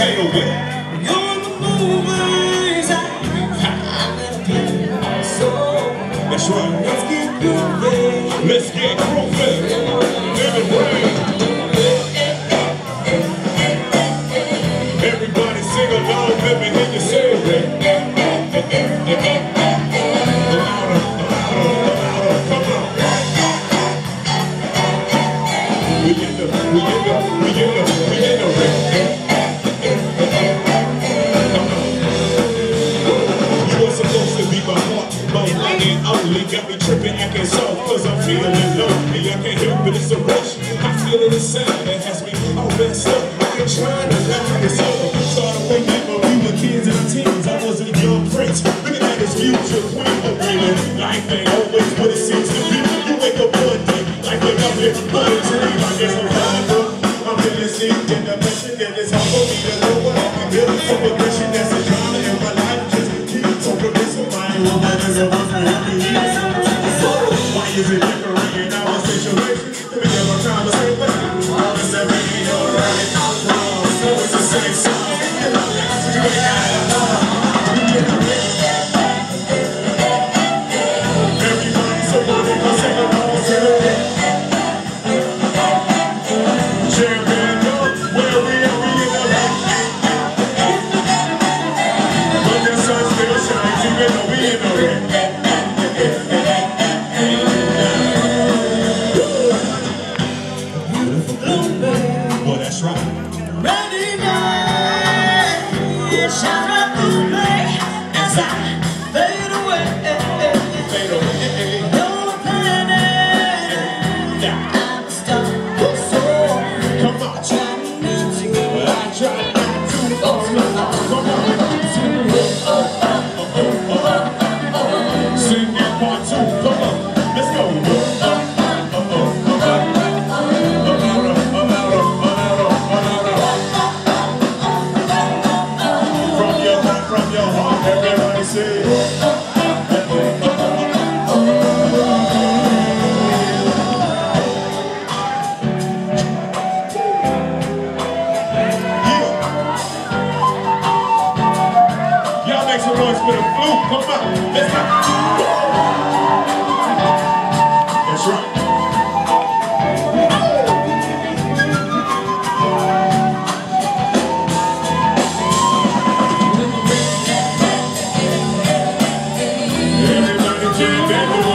Okay, okay. You're in the. So That's right. let's get groovy. Let's get groovy. Let. Everybody sing along. You say it. We in the, we in and only. Got me tripping, acting soft, cause I'm feeling lonely. I can't help it, it's a rush. I'm feeling inside, sound that has me all messed up. I've been trying to learn this over. Started way back when we were kids and teens. I was a young prince, looking at his future queen. Really, life ain't always what it seems to be. You wake up one day, like wake up but a dream. I guess I'm fine, bro. I'm really in the mission that it's hard for me to know what I'm building. So progression, that's is it different situation? Never conversate, but all this ain't alright. So it's the song. You ain't Everybody, so what they gonna sing along to it? Where we at, we in the But the sun still shines, even though we the Right. Ready night. dance with a flute. Come on, let's go. That's right. Everybody take that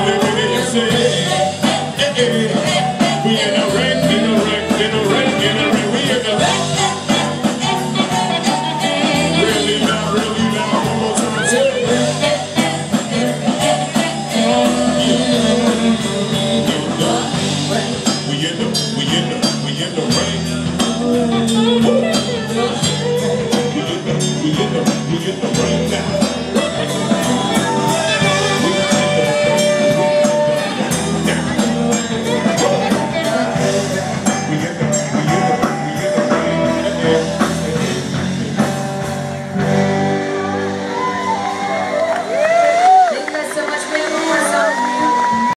we in the, we in the, we in the rain.